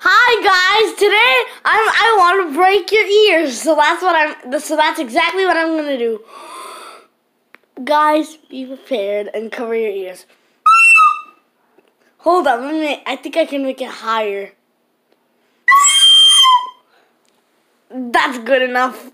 Hi guys, today I'm I want to break your ears. So that's what I'm so that's exactly what I'm going to do. Guys, be prepared and cover your ears. Hold on, let me I think I can make it higher. That's good enough.